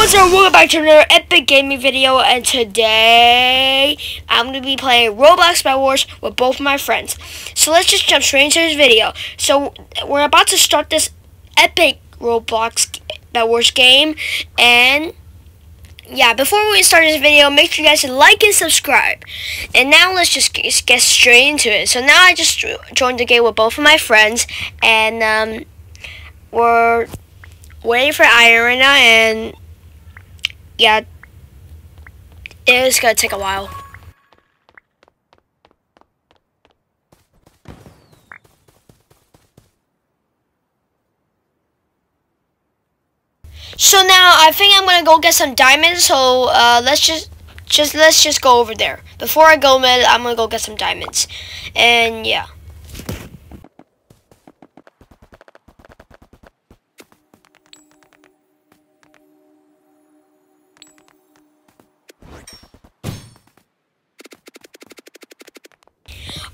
What's up? Welcome back to another epic gaming video, and today I'm going to be playing Roblox Bedwars with both of my friends. So let's just jump straight into this video. So we're about to start this epic Roblox Bedwars game, and yeah, before we start this video, make sure you guys like and subscribe. And now let's just get straight into it. So now I just joined the game with both of my friends, and um, we're waiting for Iron right now, and yeah, it's gonna take a while. So now I think I'm gonna go get some diamonds. So uh, let's just just let's just go over there. Before I go, I'm gonna go get some diamonds, and yeah.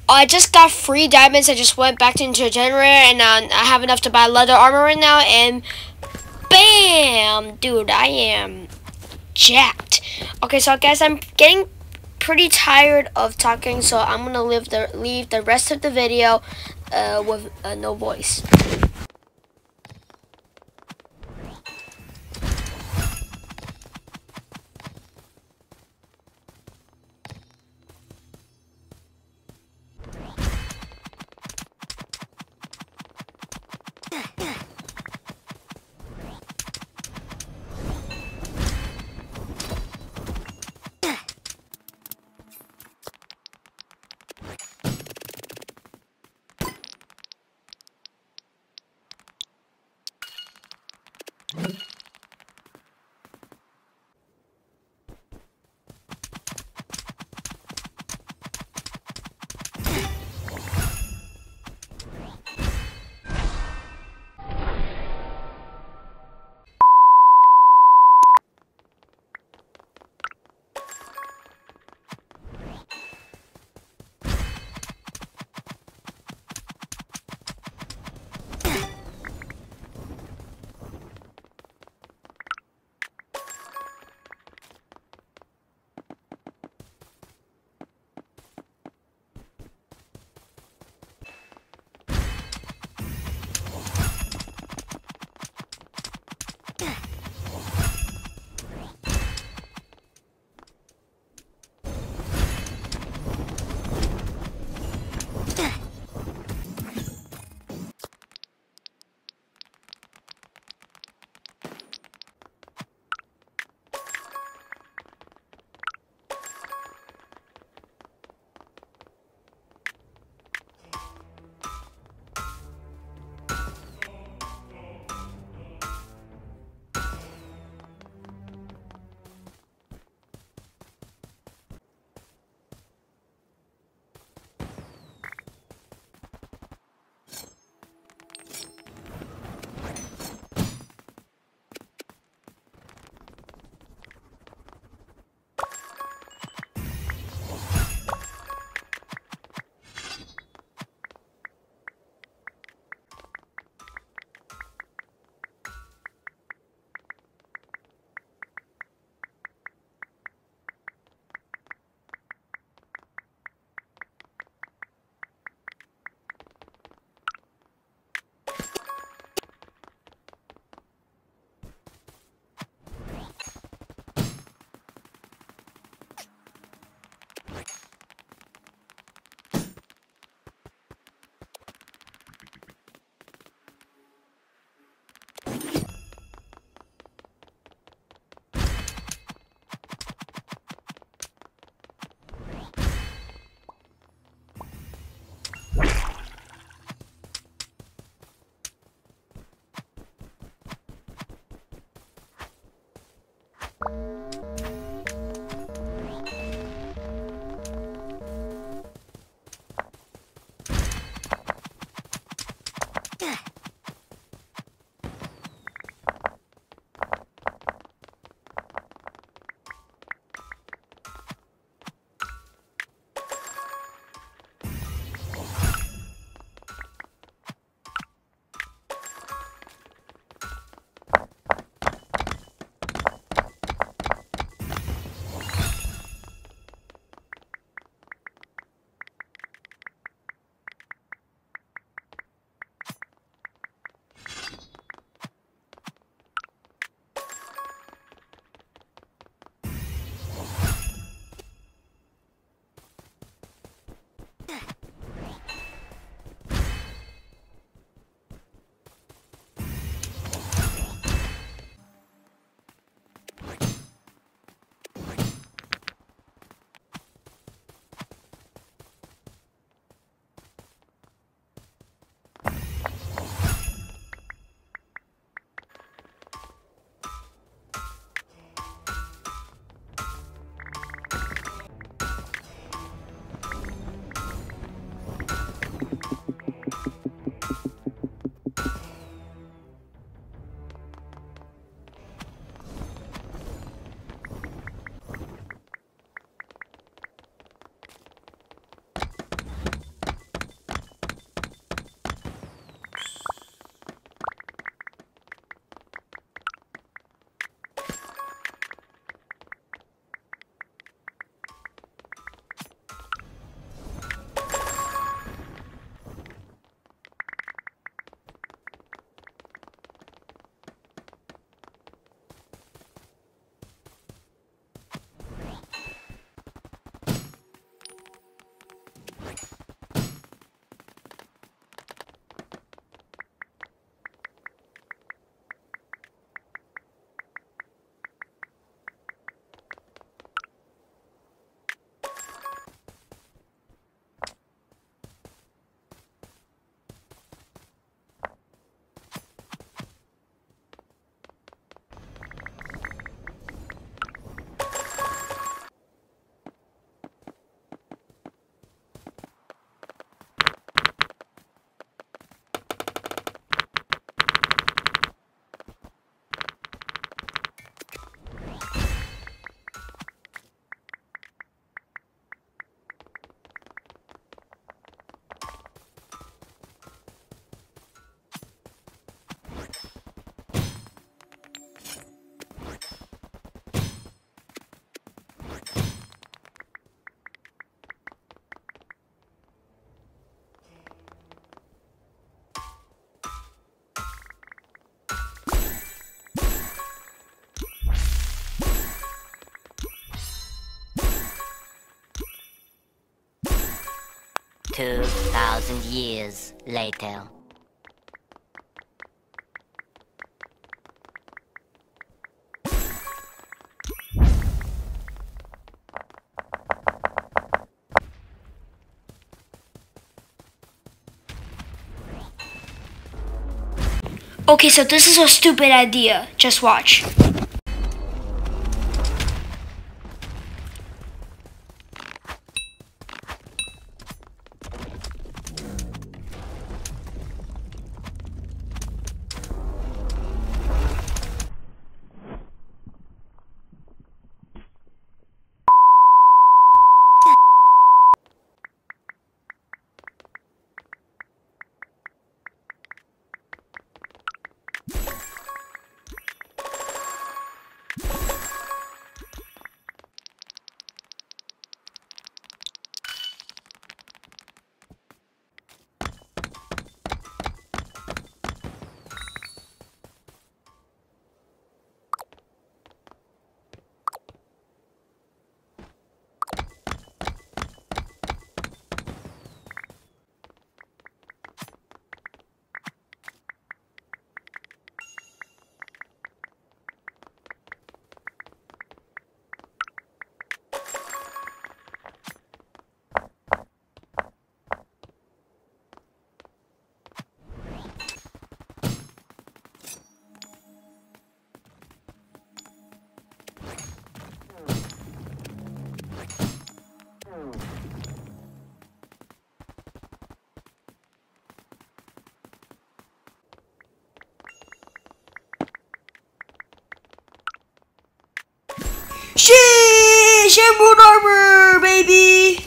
I just got free diamonds. I just went back into a generator, and I have enough to buy leather armor right now. And bam, dude, I am jacked. Okay, so guys, I'm getting pretty tired of talking, so I'm gonna leave the leave the rest of the video uh, with uh, no voice. 2,000 years later. Okay, so this is a stupid idea. Just watch. Sheesh! Emerald armor, baby!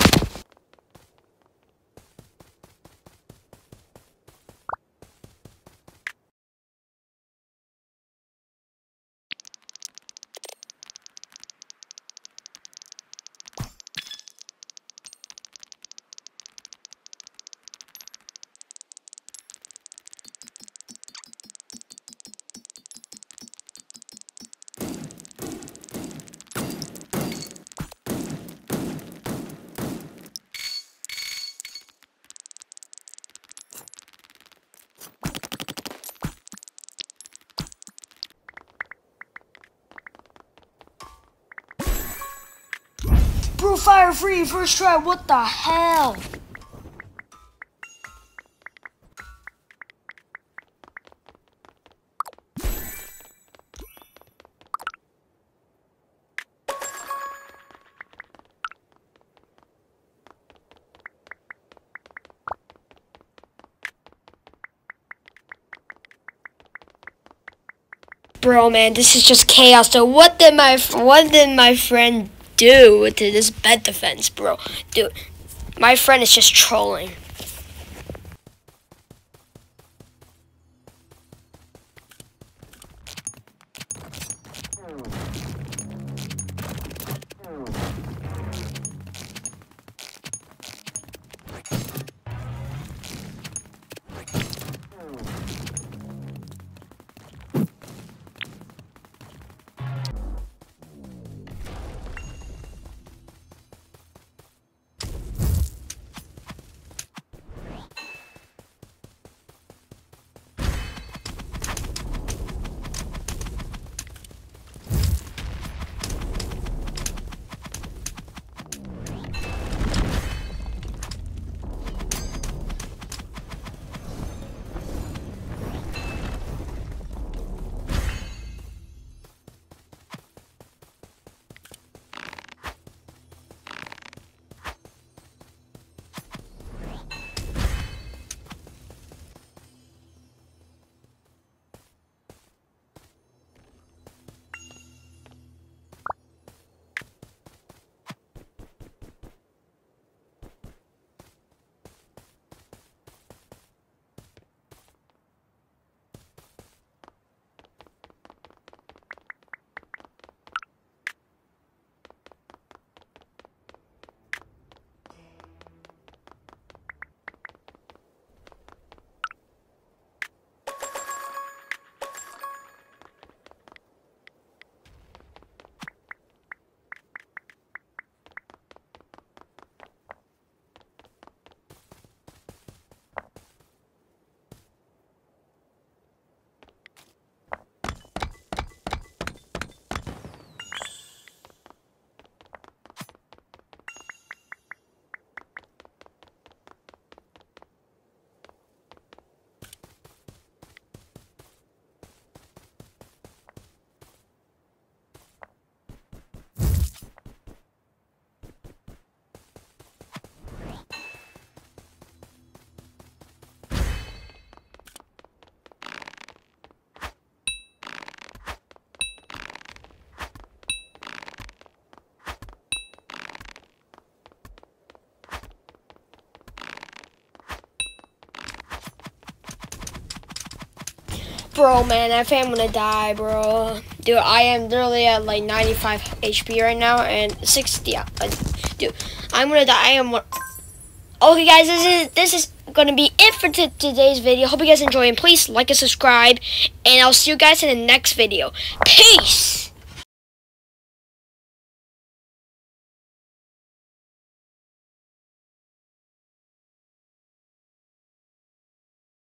Bro, fire free, first try, what the hell? Bro, man, this is just chaos. So what did my what did my friend do to this bed defense, bro? Dude, my friend is just trolling. Bro, man, I think I'm gonna die, bro. Dude, I am literally at like 95 HP right now and 60. Uh, dude, I'm gonna die. I am. Okay, guys, this is this is gonna be it for today's video. Hope you guys enjoy and please like and subscribe. And I'll see you guys in the next video. Peace.